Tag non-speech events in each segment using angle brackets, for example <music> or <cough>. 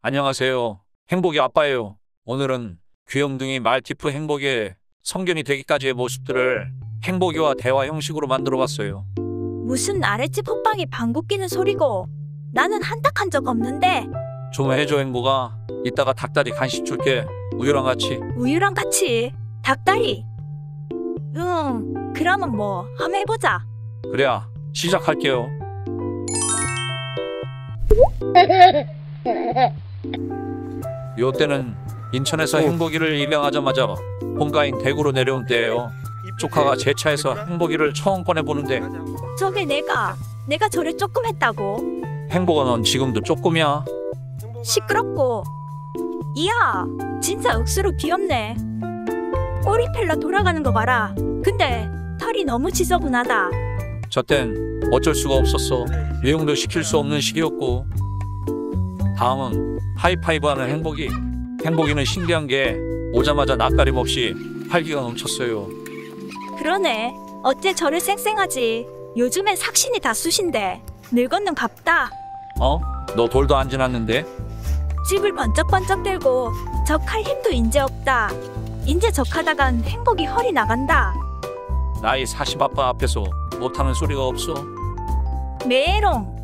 안녕하세요. 행복이 아빠예요. 오늘은 귀염둥이 말티프 행복의 성견이 되기까지의 모습들을 행복이와 대화 형식으로 만들어 봤어요. 무슨 아랫집 호빵이 방구 끼는 소리고 나는 한딱한 적 없는데 좀 해줘 행복아. 이따가 닭다리 간식 줄게. 우유랑 같이. 우유랑 같이 닭다리 응 그러면 뭐 한번 해보자 그래야 시작할게요. <laughs> 요 때는 인천에서 행복이를 입양하자마자 본가인 대구로 내려온 때예요. 조카가 제 차에서 행복이를 처음 꺼내보는데 저게 내가 내가 저를 조금 했다고 행복아 넌 지금도 쪼꼬미야. 시끄럽고 이야 진짜 억수로 귀엽네 꼬리 펠라 돌아가는 거 봐라 근데 털이 너무 지저분하다 저땐 어쩔 수가 없었어. 유용도 시킬 수 없는 시기였고. 다음은 하이파이브하는 행복이. 행복이는 신기한 게 오자마자 낯가림 없이 활기가 넘쳤어요. 그러네 어째 저를 쌩쌩하지 요즘엔 삭신이 다 쑤신데 늙었는 갑다 어? 너 돌도 안 지났는데? 집을 번쩍번쩍 들고 적할 힘도 인제 없다. 인제 적하다간 행복이 허리 나간다. 나이 40 아빠 앞에서 못하는 소리가 없어. 메롱.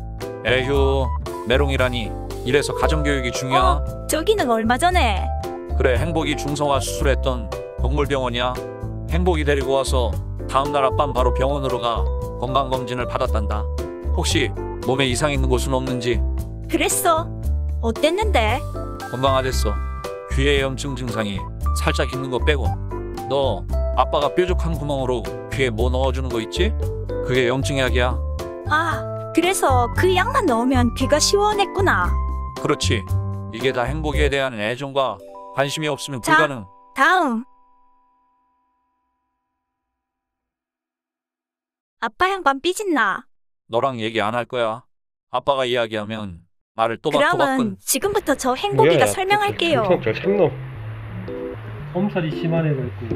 에휴, 메롱이라니. 이래서 가정교육이 중요하. 저기는 얼마 전에 그래, 행복이 중성화 수술했던 동물병원이야. 행복이 데리고 와서 다음날 아빤 바로 병원으로 가 건강검진을 받았단다. 혹시 몸에 이상 있는 곳은 없는지 그랬어. 어땠는데? 건강하댔어. 귀에 염증 증상이 살짝 있는 거 빼고. 너 아빠가 뾰족한 구멍으로 귀에 뭐 넣어주는 거 있지? 그게 염증 약이야. 아, 그래서 그 약만 넣으면 귀가 시원했구나. 그렇지. 이게 다 행복에 대한 애정과 관심이 없으면 자. 불가능. 다음. 아빠 양반 삐진나. 너랑 얘기 안 할 거야. 아빠가 이야기하면 말을 그러면 또박또박군. 지금부터 저 행복이가 설명할게요. 엄청 저 참놈. 엄살이 심한 애가 있고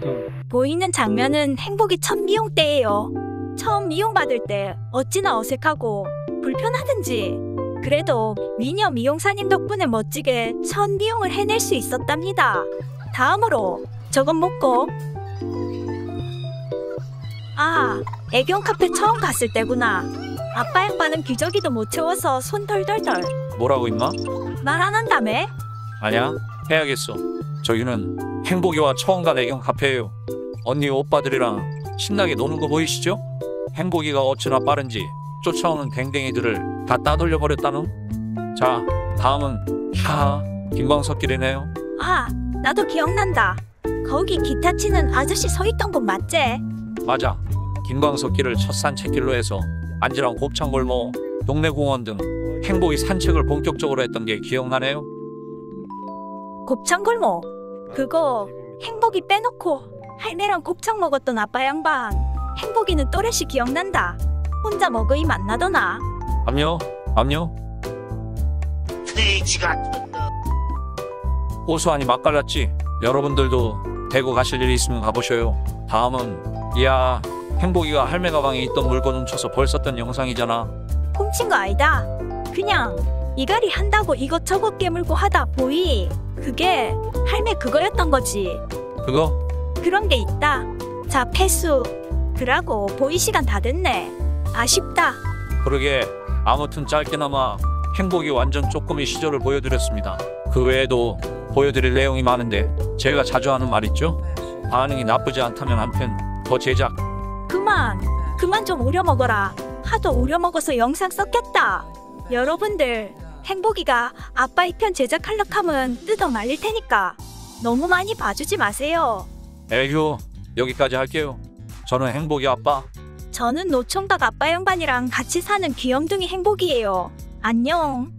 그러니까 보이는 장면은 행복이 첫 미용 때예요. 처음 미용 받을 때 어찌나 어색하고 불편하든지 그래도 미녀 미용사님 덕분에 멋지게 첫 미용을 해낼 수 있었답니다. 다음으로 저건 먹고 아 애견 카페 처음 갔을 때구나. 아빠 양반은 기저귀도 못 채워서 손 덜덜덜 뭐라고 임마? 말 안 한다며? 아니야. 해야겠어. 저기는 행복이와 처음 간 애견 카페예요. 언니 오빠들이랑 신나게 노는 거 보이시죠? 행복이가 어찌나 빠른지 쫓아오는 댕댕이들을 다 따돌려 버렸다는. 자, 다음은 하 김광석길이네요. 아 나도 기억난다. 거기 기타 치는 아저씨 서 있던 곳 맞지? 맞아. 김광석길을 첫 산책길로 해서 안지랑 곱창골목, 동네 공원 등 행복이 산책을 본격적으로 했던 게 기억나네요. 곱창골목 그거 행복이 빼놓고 할매랑 곱창 먹었던 아빠 양반 행복이는 또래시 기억난다 혼자 먹으이 만나더나 압류, 압류. 돼지 같은 놈. 고소하니 맛깔났지. 여러분들도 대구 가실 일이 있으면 가보셔요. 다음은 이야 행복이가 할매 가방에 있던 물건 훔쳐서 벌 썼던 영상이잖아. 훔친 거 아니다 그냥 이갈이 한다고 이것저것 깨물고 하다 보이 그게 할매 그거였던 거지 그거 그런 게 있다 자 패수 그라고 보이 시간 다 됐네 아쉽다 그러게 아무튼 짧게나마 행복이 완전 쪼꼬미 시절을 보여드렸습니다. 그 외에도 보여드릴 내용이 많은데 제가 자주 하는 말 있죠? 반응이 나쁘지 않다면 한편 더 제작. 그만 그만 좀 우려 먹어라 하도 우려 먹어서 영상 썼겠다 여러분들 행복이가 아빠 2편 제작할려 하면 뜯어 말릴 테니까 너무 많이 봐주지 마세요 에휴 여기까지 할게요. 저는 행복이 아빠. 저는 노총각 아빠 양반이랑 같이 사는 귀염둥이 행복이에요. 안녕